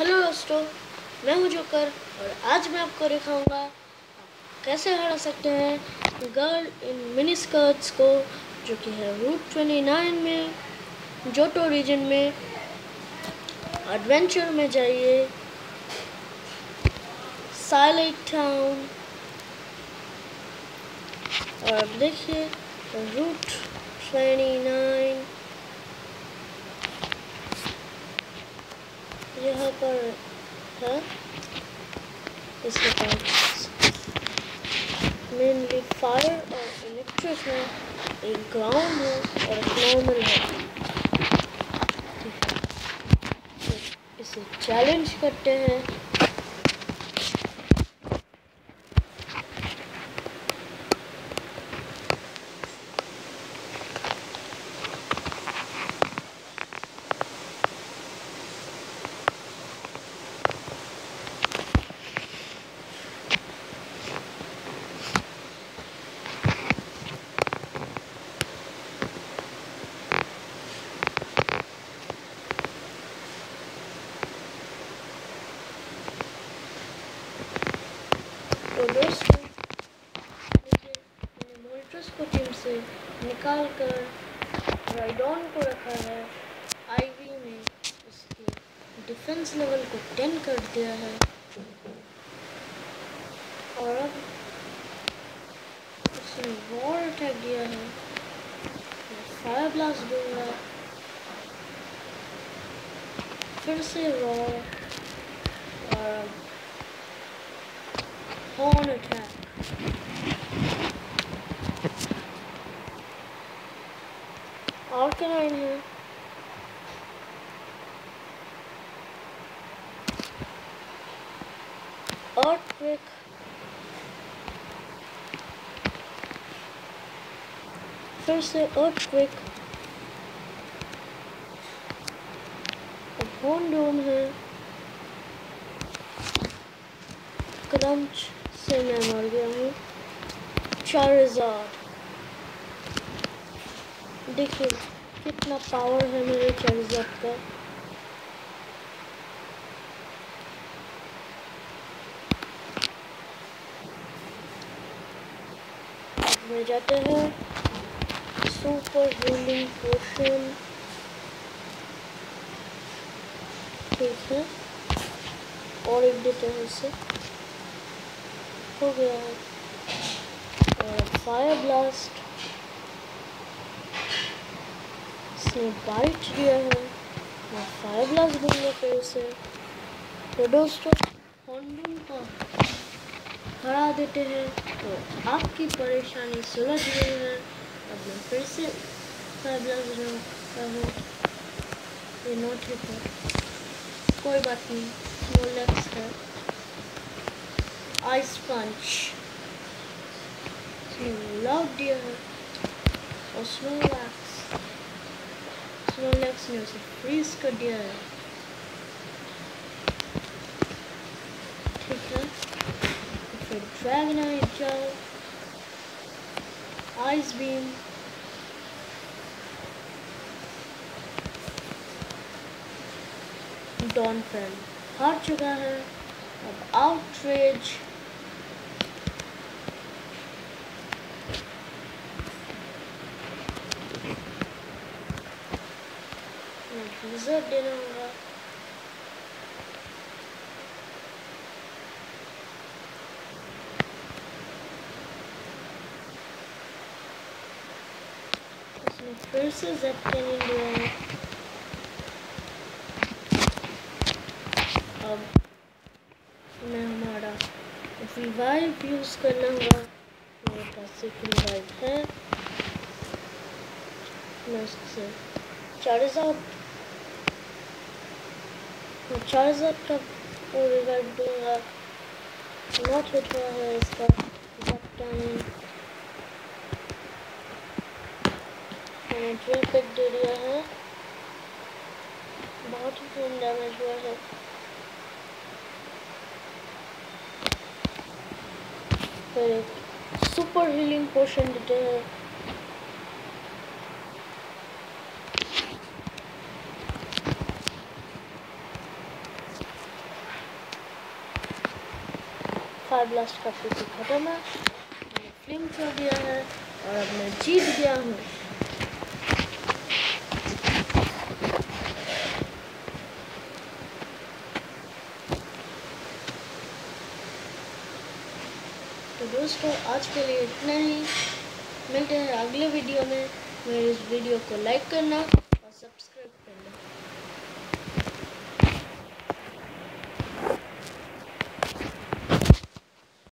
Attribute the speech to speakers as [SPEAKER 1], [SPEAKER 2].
[SPEAKER 1] Hello दोस्तों, मैं हूँ जोकर और आज मैं आपको दिखाऊँगा कैसे हरा सकते हैं गर्ल इन मिनी स्कर्ट्स को, जो कि है रूट 29 में जोटो रीजन में एडवेंचर में जाइए साइलेट टाउन और अब देखिए रूट 29 यहाँ पर है। इसके पास मेनली फायर और इलेक्ट्रिक है। एक ग्राउंड है और एक नॉर्मल है। इसे चैलेंज करते हैं। दोस्तों मैंने मोल्ट्रस को टीम से निकाल कर राइडॉन को रखा है। आईवी में उसके डिफेंस लेवल को टेन कर दिया है। और अब उसने वॉर अटैक दिया है। फायर ब्लास्ट दूँगा फिर से रॉ और corner attack. I'll get in here. Earthquake. First the earthquake. A phone down here. Crunch. से मैं मर गया हूँ। चार्जार्ड देखिए, कितना पावर है मेरे चार्जार्ड का। में जाते हैं। सुपर हीलिंग पोशन ठीक है। और एक देते हैं इसे। हो गया है और फायर ब्लास्ट इसने बाइट दिया है। मैं फायर ब्लास्ट दूँगा फिर से तो दोस्तों को हरा देते हैं। तो आपकी परेशानी सुलझ गई है। अब मैं फिर से फायर ब्लास्ट दूँगा हूँ। ये नोट है कोई बात नहीं। मोलेक्स है। आइस पंच लव दिया है और स्नोलैक्स स्नोलैक्स ने उसे फ्रीज कर दिया है ठीक है फिर ड्रैगनाइट जाओ आइस बीम डॉन फ्रेंड हार चुका है अब आउटरेज blizzard देना होगा फिर से दिया है अब मैं हमारा रिवाइव यूज़ करना होगा मेरे पास एक रिवाइव है मैं उससे चार्जार्ड चार्जर का वो रिवाइव दूँगा नॉट हिट हुआ है इसका बहुत ही है सुपर हीलिंग पोशन देते हैं फायर ब्लास्ट का पीसी ख़त्म है फ़िल्म छोड़ दिया है और अब मैं जीत गया हूँ। तो दोस्तों, आज के लिए इतना ही। मिलते हैं अगले वीडियो में। मेरे इस वीडियो को लाइक करना और सब्सक्राइब करना।